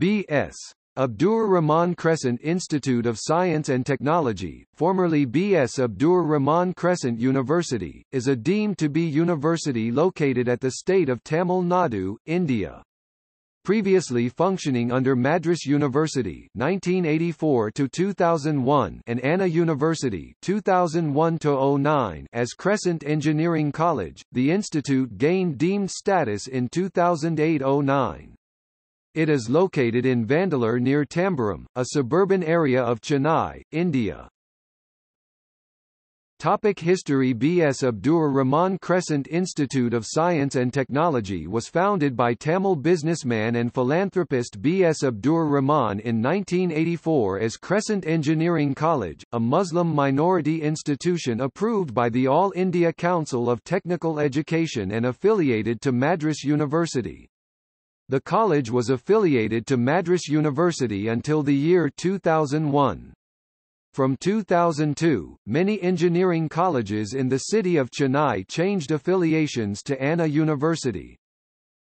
B.S. Abdur Rahman Crescent Institute of Science and Technology, formerly B.S. Abdur Rahman Crescent University, is a deemed to be university located at the state of Tamil Nadu, India. Previously functioning under Madras University 1984 to 2001 and Anna University 2001 to 09 as Crescent Engineering College, the institute gained deemed status in 2008-09. It is located in Vandalur near Tambaram, a suburban area of Chennai, India. Topic History B.S. Abdur Rahman Crescent Institute of Science and Technology was founded by Tamil businessman and philanthropist B.S. Abdur Rahman in 1984 as Crescent Engineering College, a Muslim minority institution approved by the All India Council of Technical Education and affiliated to Madras University. The college was affiliated to Madras University until the year 2001. From 2002, many engineering colleges in the city of Chennai changed affiliations to Anna University.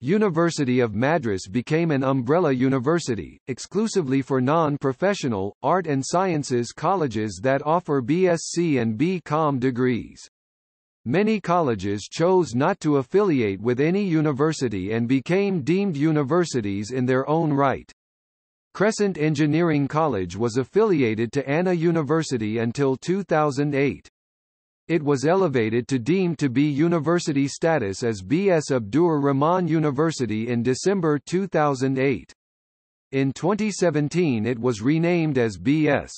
University of Madras became an umbrella university, exclusively for non-professional, art and sciences colleges that offer BSc and B.Com degrees. Many colleges chose not to affiliate with any university and became deemed universities in their own right. Crescent Engineering College was affiliated to Anna University until 2008. It was elevated to deemed to be university status as B.S. Abdur Rahman University in December 2008. In 2017 it was renamed as B.S.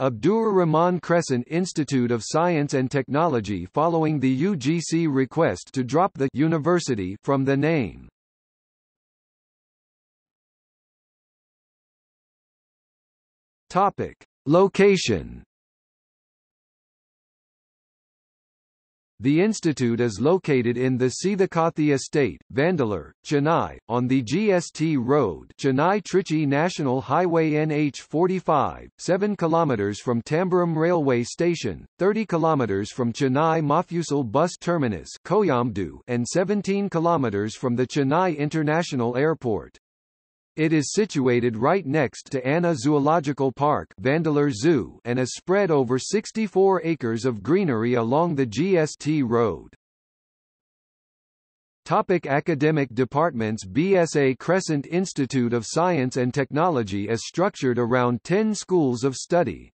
Abdur Rahman Crescent Institute of Science and Technology following the UGC request to drop the university from the name. Topic: Location The institute is located in the Sithakathi Estate, Vandalur, Chennai, on the GST Road Chennai-Trichy National Highway NH45, 7 km from Tambaram Railway Station, 30 km from Chennai Mofussil Bus Terminus Koyambedu, and 17 km from the Chennai International Airport. It is situated right next to Anna Zoological Park Vandalur Zoo and is spread over 64 acres of greenery along the GST road. Topic academic departments BSA Crescent Institute of Science and Technology is structured around 10 schools of study.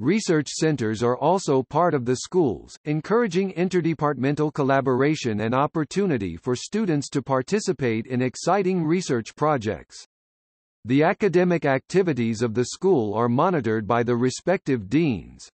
Research centers are also part of the schools, encouraging interdepartmental collaboration and opportunity for students to participate in exciting research projects. The academic activities of the school are monitored by the respective deans.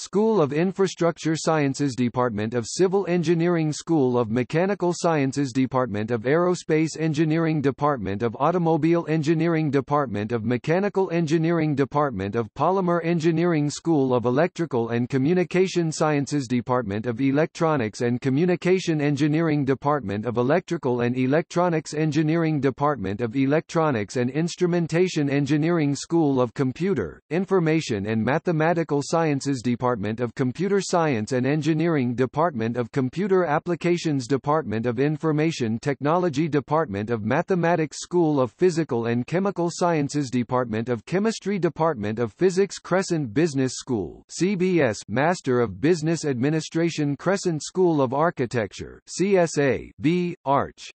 School of Infrastructure Sciences Department of Civil Engineering School of Mechanical Sciences Department of Aerospace Engineering Department of Automobile Engineering Department of Mechanical Engineering Department of Polymer Engineering School of Electrical and Communication Sciences Department of Electronics and Communication Engineering Department of Electrical and Electronics Engineering Department of Electronics and Instrumentation Engineering School of Computer, Information and Mathematical Sciences Department Department of Computer Science and Engineering Department of Computer Applications Department of Information Technology Department of Mathematics School of Physical and Chemical Sciences Department of Chemistry Department of Physics Crescent Business School CBS Master of Business Administration Crescent School of Architecture CSA B. Arch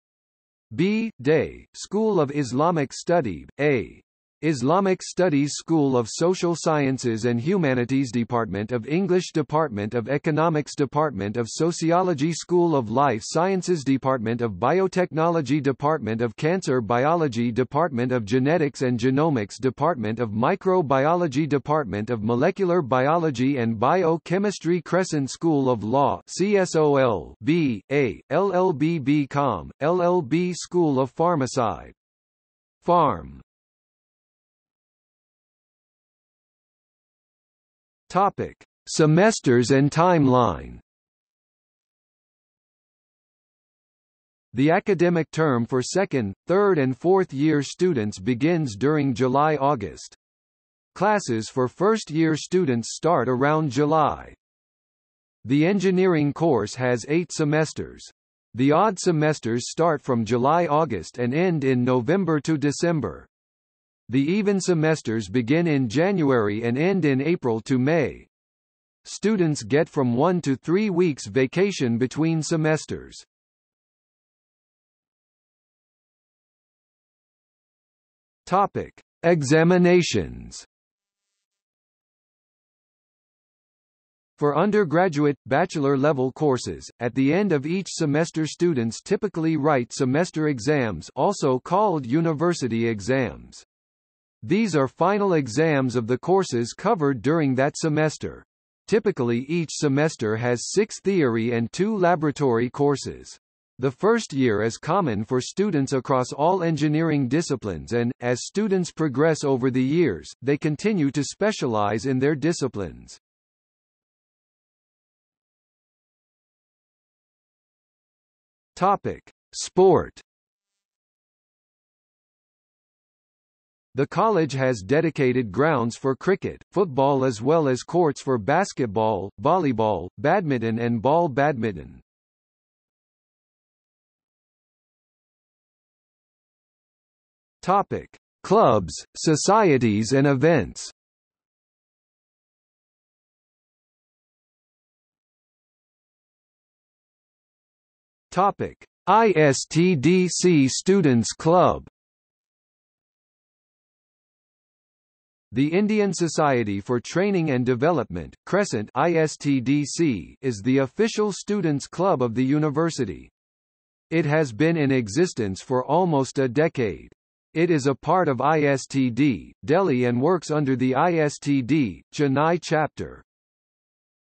B. Day, School of Islamic Study, A. Islamic Studies School of Social Sciences and Humanities Department of English Department of Economics Department of Sociology School of Life Sciences Department of Biotechnology Department of Cancer Biology Department of Genetics and Genomics Department of Microbiology Department of Molecular Biology and Biochemistry Crescent School of Law CSOL B. A. LLB BCom, LLB School of Pharmacy Farm Topic: Semesters and timeline. The academic term for second, third and fourth year students begins during July-August. Classes for first-year students start around July. The engineering course has eight semesters. The odd semesters start from July-August and end in November to December. The even semesters begin in January and end in April to May. Students get from one to three weeks vacation between semesters. Topic: Examinations. For undergraduate, bachelor-level courses, at the end of each semester students typically write semester exams also called university exams. These are final exams of the courses covered during that semester. Typically each semester has six theory and two laboratory courses. The first year is common for students across all engineering disciplines and, as students progress over the years, they continue to specialize in their disciplines. Topic: Sport. The college has dedicated grounds for cricket, football as well as courts for basketball, volleyball, badminton and ball badminton. Topic: Clubs, societies and events. Topic: ISTDC Students Club. The Indian Society for Training and Development Crescent ISTDC is the official students' club of the university. It has been in existence for almost a decade. It is a part of ISTD, Delhi and works under the ISTD, Chennai chapter.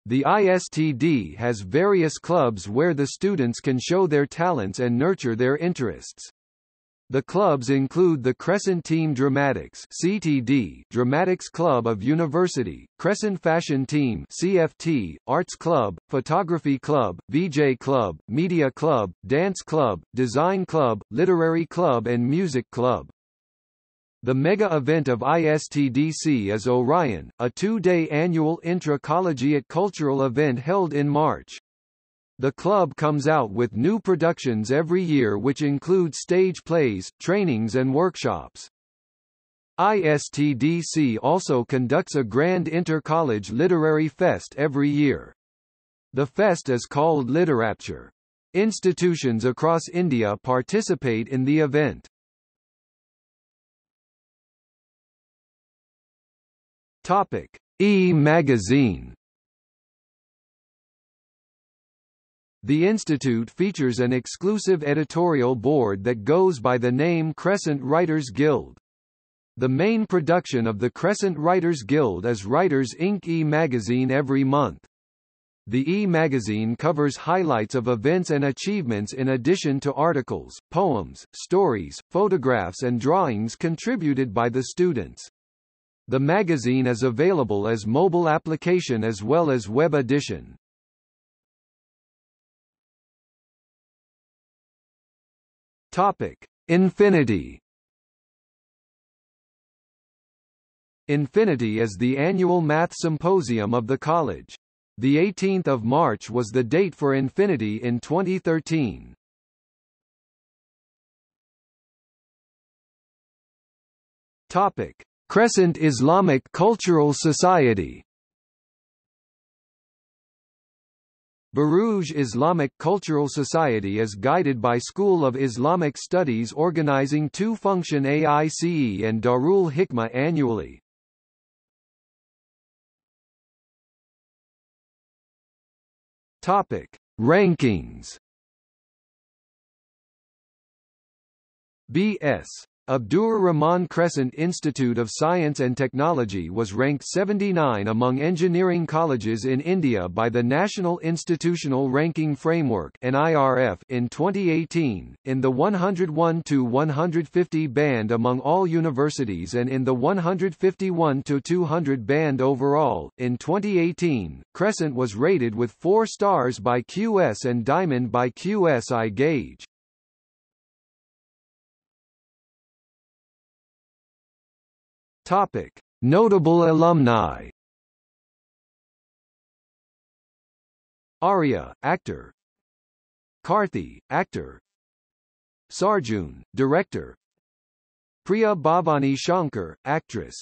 The ISTD has various clubs where the students can show their talents and nurture their interests. The clubs include the Crescent Team Dramatics CTD, Dramatics Club of University, Crescent Fashion Team CFT, Arts Club, Photography Club, VJ Club, Media Club, Dance Club, Design Club, Literary Club and Music Club. The mega event of ISTDC is Orion, a two-day annual intra-collegiate cultural event held in March. The club comes out with new productions every year which include stage plays, trainings and workshops. ISTDC also conducts a grand inter-college literary fest every year. The fest is called Literature. Institutions across India participate in the event. Topic: E-magazine. The institute features an exclusive editorial board that goes by the name Crescent Writers Guild. The main production of the Crescent Writers Guild is Writers Inc. E-magazine every month. The E-magazine covers highlights of events and achievements in addition to articles, poems, stories, photographs and drawings contributed by the students. The magazine is available as mobile application as well as web edition. Topic: Infinity. Infinity is the annual math symposium of the college. The 18th of March was the date for Infinity in 2013. Topic: Crescent Islamic Cultural Society Baruj Islamic Cultural Society is guided by School of Islamic Studies organizing two function AICE and Darul Hikmah annually. Topic: Rankings. BS Abdur Rahman Crescent Institute of Science and Technology was ranked 79 among engineering colleges in India by the National Institutional Ranking Framework (NIRF) in 2018, in the 101 to 150 band among all universities and in the 151 to 200 band overall. In 2018, Crescent was rated with 4 stars by QS and Diamond by QS iGauge. Topic: Notable alumni. Arya, actor. Karthi, actor. Sarjun, director. Priya Bhavani Shankar, actress